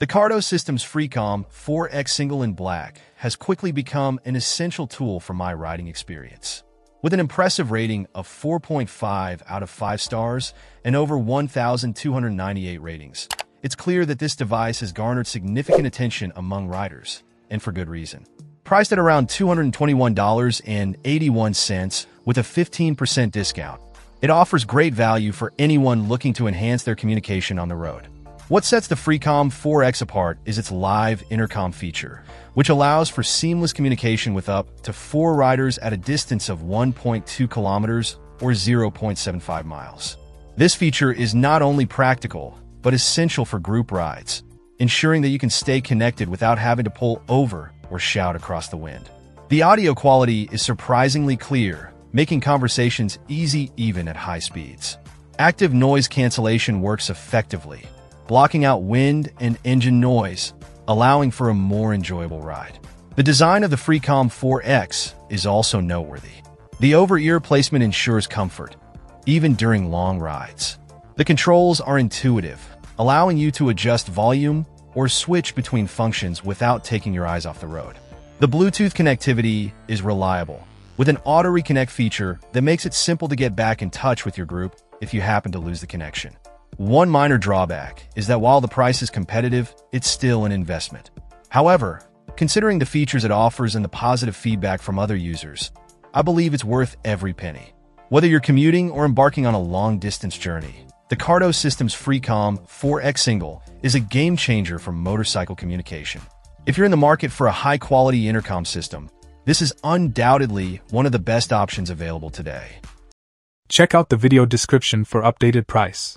The Cardo Systems Freecom 4X Single in Black has quickly become an essential tool for my riding experience. With an impressive rating of 4.5 out of 5 stars and over 1,298 ratings, it's clear that this device has garnered significant attention among riders, and for good reason. Priced at around $221.81 with a 15% discount, it offers great value for anyone looking to enhance their communication on the road. What sets the Freecom 4X apart is its live intercom feature, which allows for seamless communication with up to four riders at a distance of 1.2 kilometers or 0.75 miles. This feature is not only practical, but essential for group rides, ensuring that you can stay connected without having to pull over or shout across the wind. The audio quality is surprisingly clear, making conversations easy even at high speeds. Active noise cancellation works effectively, blocking out wind and engine noise, allowing for a more enjoyable ride. The design of the Freecom 4X is also noteworthy. The over-ear placement ensures comfort, even during long rides. The controls are intuitive, allowing you to adjust volume or switch between functions without taking your eyes off the road. The Bluetooth connectivity is reliable, with an auto reconnect feature that makes it simple to get back in touch with your group if you happen to lose the connection. One minor drawback is that while the price is competitive, it's still an investment. However, considering the features it offers and the positive feedback from other users, I believe it's worth every penny. Whether you're commuting or embarking on a long-distance journey, the Cardo Systems Freecom 4X Single is a game changer for motorcycle communication. If you're in the market for a high-quality intercom system, this is undoubtedly one of the best options available today. Check out the video description for updated price.